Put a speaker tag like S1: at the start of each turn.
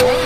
S1: What?